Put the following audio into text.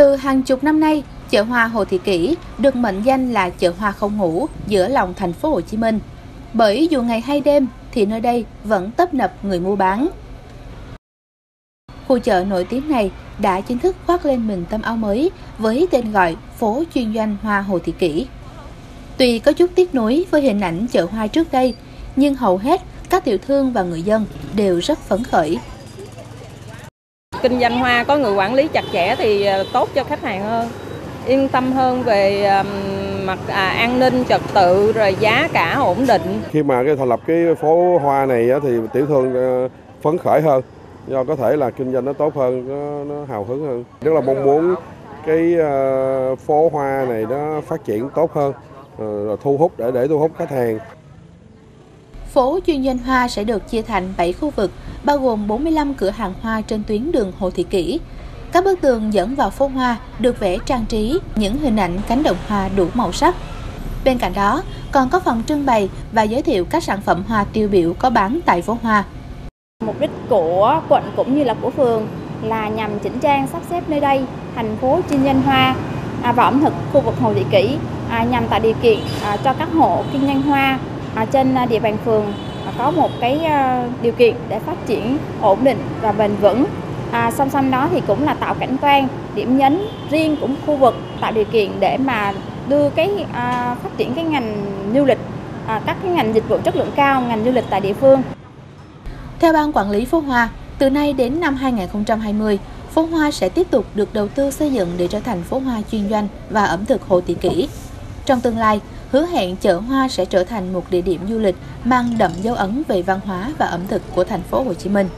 Từ hàng chục năm nay, chợ hoa Hồ Thị Kỷ được mệnh danh là chợ hoa không ngủ giữa lòng thành phố Hồ Chí Minh. Bởi dù ngày hay đêm thì nơi đây vẫn tấp nập người mua bán. Khu chợ nổi tiếng này đã chính thức khoác lên mình tâm áo mới với tên gọi phố chuyên doanh hoa Hồ Thị Kỷ. Tuy có chút tiếc nuối với hình ảnh chợ hoa trước đây, nhưng hầu hết các tiểu thương và người dân đều rất phấn khởi. Kinh doanh hoa có người quản lý chặt chẽ thì ờ, tốt cho khách hàng hơn, yên tâm hơn về mặt à, an ninh trật tự rồi giá cả ổn định. Khi mà cái thành lập cái phố hoa này thì tiểu thương ờ, phấn khởi hơn do có thể là kinh doanh nó tốt hơn, nó, nó hào hứng hơn. Rất là mong muốn cái ờ, phố hoa này nó phát triển tốt hơn, rồi thu hút để để thu hút khách hàng. Phố chuyên doanh hoa sẽ được chia thành 7 khu vực, bao gồm 45 cửa hàng hoa trên tuyến đường Hồ Thị Kỷ. Các bức tường dẫn vào phố hoa được vẽ trang trí những hình ảnh cánh đồng hoa đủ màu sắc. Bên cạnh đó, còn có phòng trưng bày và giới thiệu các sản phẩm hoa tiêu biểu có bán tại phố hoa. Mục đích của quận cũng như là của phường là nhằm chỉnh trang sắp xếp nơi đây thành phố chuyên doanh hoa à, và ẩm thực khu vực Hồ Thị Kỷ à, nhằm tạo điều kiện à, cho các hộ kinh doanh hoa à, trên địa bàn phường à, có một cái à, điều kiện để phát triển ổn định và bền vững. À, song song đó thì cũng là tạo cảnh quan, điểm nhấn riêng của khu vực tạo điều kiện để mà đưa cái à, phát triển cái ngành du lịch, à, các cái ngành dịch vụ chất lượng cao, ngành du lịch tại địa phương. Theo ban quản lý phố Hoa, từ nay đến năm 2020, phố Hoa sẽ tiếp tục được đầu tư xây dựng để trở thành phố hoa chuyên doanh và ẩm thực Hồ tỷ Kỷ. Trong tương lai, hứa hẹn chợ hoa sẽ trở thành một địa điểm du lịch mang đậm dấu ấn về văn hóa và ẩm thực của thành phố Hồ Chí Minh.